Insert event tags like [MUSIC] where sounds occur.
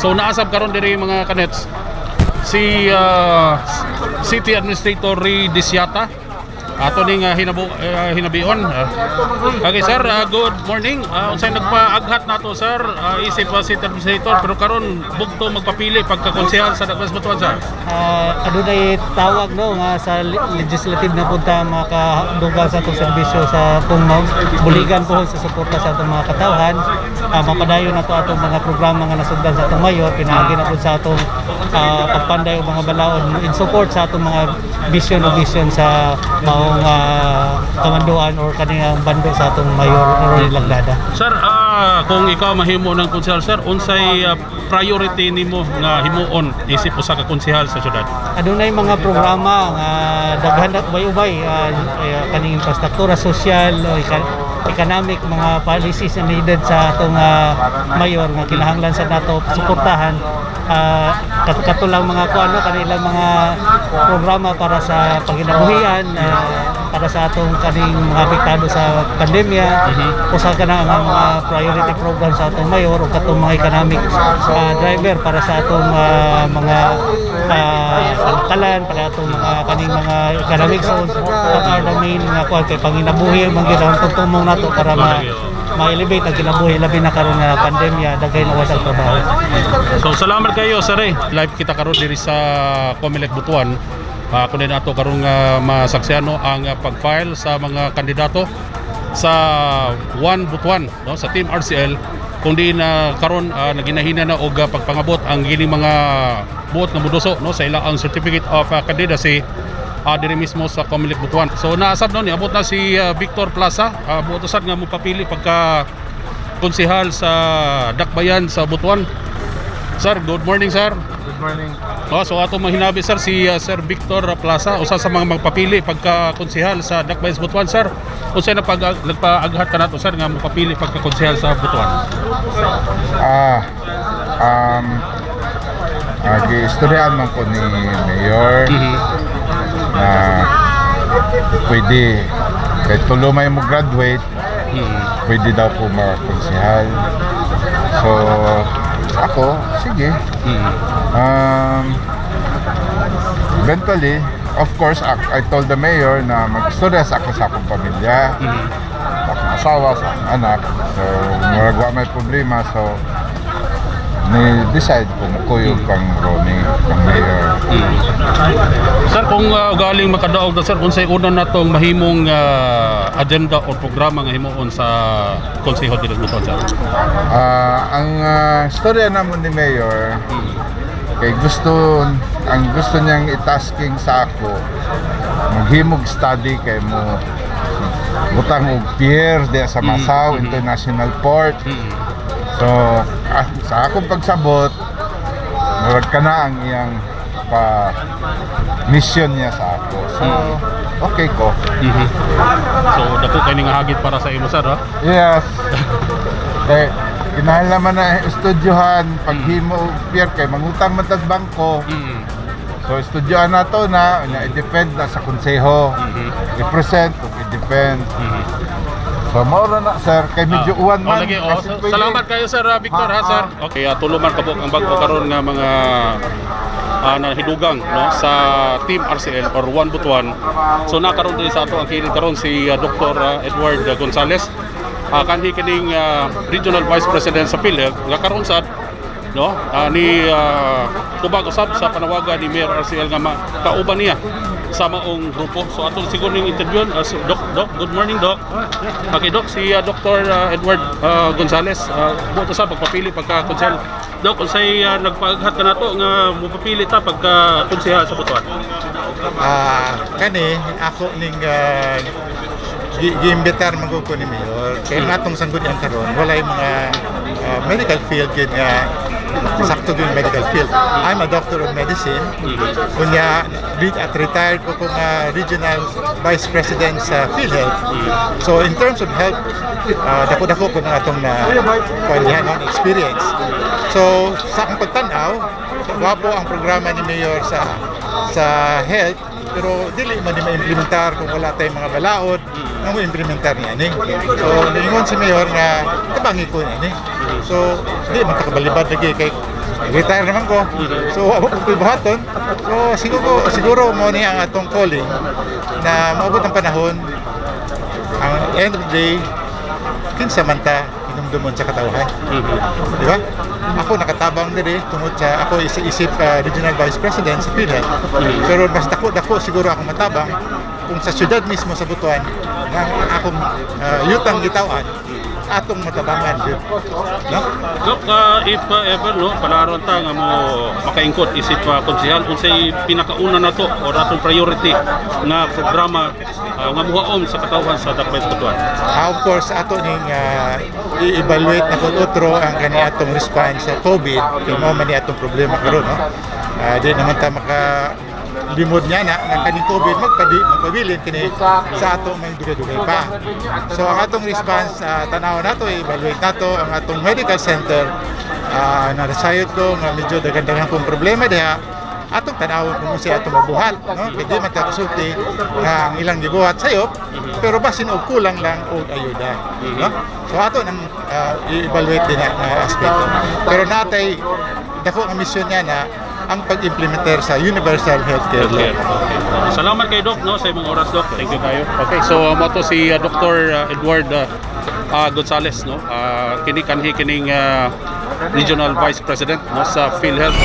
So naasab karon diri mga kanets. Si uh, City Administrator Ray Disyata ato ning uh, hinabu uh, hinabion. Uh, okay sir uh, good morning. Uh, unsay nagpaaghat nato sir? Uh, isip uh, city administrator? Pero karon bugto magpapili pagka konsehal sa Dagwas Butuan sir? Uh, adunay tawag no nga sa le- legislative na punta makadugang sa atong serbisyo sa kung buligan po sa suporta sa atong mga katawhan. Uh, mapadayon na to atong mga programa nga nasugdan sa atong mayor pinaagi na sa atong uh, pagpanday o mga balaod in support sa atong mga vision o vision sa maong uh, kamanduan or kanilang bando sa atong mayor Roy Lagdada? Sir ah, kung ikaw mahimo ng konsehal sir unsay uh, priority nimo nga himuon isip usa ka konsehal sa syudad? Adunay mga programa nga daghan na ubay-ubay uh, kaning infrastruktura sosyal economic mga policies na needed sa atong uh, mayor nga kinahanglan sa nato suportahan uh, kat katulang mga kuano kanilang mga programa para sa panginabuhian uh, para sa atong kaning mga apektado sa pandemya usa ka na ang mga priority program sa atong mayor o katong mga economic uh, driver para sa atong uh, mga uh, kalkalan para atong mga kaning mga economic zones the main nga kuan kay panginabuhi man gyud ang nato para ma ma-elevate ang kinabuhi labi na karon nga pandemya dagay na wasag trabaho So salamat kayo sir eh. Live kita karon diri sa Comelec Butuan. Uh, kunin ato karong uh, masaksihan no, ang uh, pag-file sa mga kandidato sa One Butuan no sa Team RCL kung di na karon uh, naginahina na og uh, pagpangabot ang gini mga buot nga muduso no sa ilang certificate of uh, candidacy uh, diri mismo sa Comelec Butuan. So naasab no ni abot na si uh, Victor Plaza, uh, buotosan nga mo papili pagka konsehal sa Dakbayan sa Butuan. Sir, good morning sir. Good morning. Oh, so ato mahinabi sir si uh, Sir Victor Plaza usa sa mga magpapili pagka konsehal sa Dakbayan sa Butuan sir. Unsay na pag nagpaaghat ka nato sir nga magpapili pagka konsehal sa Butuan. Ah, um, uh, giistoryahan man ko ni Mayor Mhm. na pwede kahit tulo may mo graduate, Mhm. pwede daw po makakonsihal. So, ako, sige. Mhm. Um, eventually, of course, I, I told the mayor na mag-istorya sa ako sa akong pamilya. Mhm. sa akong asawa, sa akong anak. So, murag wa may problema. So, ni-decide kung kuyog kang Ronnie, kang mayor. Sir, kung uh, galing makadaog na sir, unsay una natong mahimong uh, agenda o programa nga himuon sa konseho dili sa Butuan sir. Ah, ang ah, storya naman ni mayor, kay gusto, ang gusto niyang itasking sa ako, maghimog study kay mo butang og pier di sa Masaw Mhm. International Port. Mhm. So, ah, sa akong pagsabot, murag ka na ang iyang pa mission niya sa ako. So, okay ko. Mhm. So dako kay ning hagit para sa imo sir ha. Yes. [LAUGHS] kay kinahanglan na estudyohan paghimo og pier kay mangutang man tag bangko. Mhm. So estudyohan na to na nya i-defend na sa konseho. I-present ug i-defend. Mhm. So mao ra na sir kay medyo Ah. uwan Oh, man. lagi, oh, kasi pwede- salamat kayo sir ah, Victor ha Ah, sir. ah. Okay, uh, tuluman kabuk ang bago karon nga mga uh, nahidugang no sa Team RCL or One Butuan. So nakaroon din sa ato ang kining karon si uh, Dr. uh, Edward uh, Gonzales. Uh, kanhi kining uh, Regional Vice President sa PhilHealth nga karon sa no ah, ni uh, usab sa panawagan ni Mayor RCL nga kauban niya sa maong grupo. So atong siguro ning interview uh, Doc, Doc, good morning Doc. Okay Doc, si uh, Dr. uh, Edward uh, Gonzales uh, sa pagpapili pagka konsehal. Doc, unsay uh, nagpaaghat ka nato nga mupapili ta pagka konsehal sa Butuan? Ah, kani ako ning uh, giimbitar magud ko ni Mayor kay natong sanggunian karon walay mga ah, medical field gid nga sakto din medical field. I'm a doctor of medicine. Kunya re- at retired ko kung ah, regional vice president sa PhilHealth. So in terms of health, uh, dako-dako po na atong na on experience. So sa akong pagtanaw, wapo ang programa ni Mayor sa sa health pero dili man di ma-implementar kung wala tayong mga balaod nga mo implementar niya ni. So niingon si Mayor nga tabangi ko niya ni. So di man takabalibad lagi kay retire naman ko. So, ako ko'y buhaton. So, siguro, siguro mo ni ang atong calling na maabot ang panahon, ang end of the day, kinsa man ta hinumdumon sa katawhan. Di ba? Ako nakatabang diri tungod sa ako isip uh, regional vice president sa PhilHealth. Pero mas dako-dako siguro ako matabang kung sa syudad mismo sa Butuan nga akong uh, yutang gitawan atong matabangan yun. No? Dok, ah, if ah, ever no, palaron ta nga mo makaingkot isip uh, konsehal unsay pinakauna na to or atong priority nga programa ah, nga muhaom sa katawhan sa sa Butuan. Of course, ato ning ah, i-evaluate na kung otro ang kani atong response sa COVID mo man ni atong problema karon no. Ah, di naman ta maka limod niya na nga kaning COVID magpabi magpabilin kini sa ato may dugay-dugay pa. So ang atong response uh, tanaw nato i-evaluate nato ang atong medical center uh, na ko nga medyo dagandagan kong problema diha atong tanawon kung siya atong mabuhat no kay di man ta kasulti nga ang ilang gibuhat sayop pero basin og kulang lang og ayuda no so ato nang ah, i-evaluate din na nga aspeto pero natay dako nga misyon niya na ang pag-implementer sa universal healthcare law Okay. okay. Salamat kay Doc no sa imong oras Doc. Thank you kayo. Okay, so uh, mo to si uh, Dr. uh, Edward uh, uh, Gonzales no. Uh, kini kanhi kining uh, Regional Vice President no sa PhilHealth.